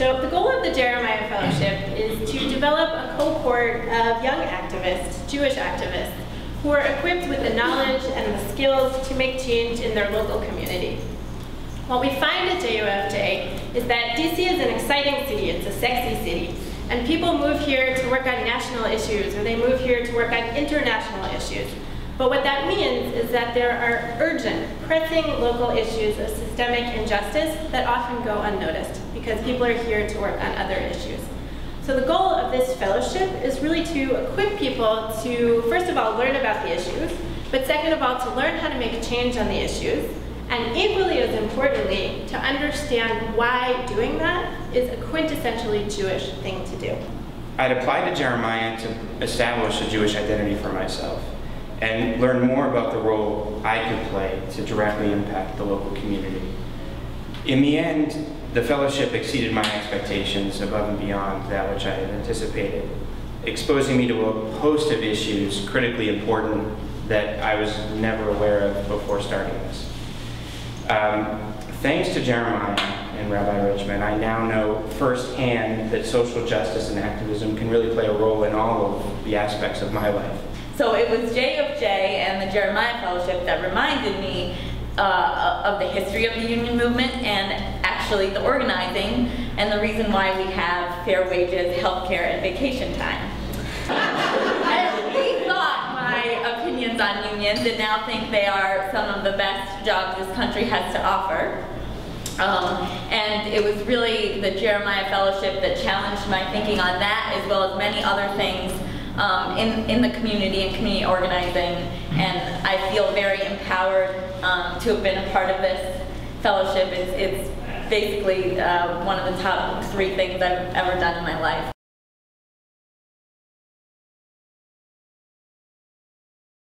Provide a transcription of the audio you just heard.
So the goal of the Jeremiah Fellowship is to develop a cohort of young activists, Jewish activists, who are equipped with the knowledge and the skills to make change in their local community. What we find at JUFJ is that DC is an exciting city, it's a sexy city, and people move here to work on national issues or they move here to work on international issues. But what that means is that there are urgent, pressing local issues of systemic injustice that often go unnoticed because people are here to work on other issues. So the goal of this fellowship is really to equip people to, first of all, learn about the issues, but second of all, to learn how to make a change on the issues, and equally as importantly, to understand why doing that is a quintessentially Jewish thing to do. I'd applied to Jeremiah to establish a Jewish identity for myself and learn more about the role I could play to directly impact the local community. In the end, the fellowship exceeded my expectations above and beyond that which I had anticipated, exposing me to a host of issues critically important that I was never aware of before starting this. Um, thanks to Jeremiah and Rabbi Richman, I now know firsthand that social justice and activism can really play a role in all of the aspects of my life. So it was JFJ and the Jeremiah Fellowship that reminded me uh, of the history of the union movement and actually the organizing and the reason why we have fair wages, health care, and vacation time. I rethought my opinions on unions and now think they are some of the best jobs this country has to offer. Um, and it was really the Jeremiah Fellowship that challenged my thinking on that as well as many other things um, in, in the community and community organizing. And I feel very empowered um, to have been a part of this fellowship. It's, it's basically uh, one of the top three things I've ever done in my life.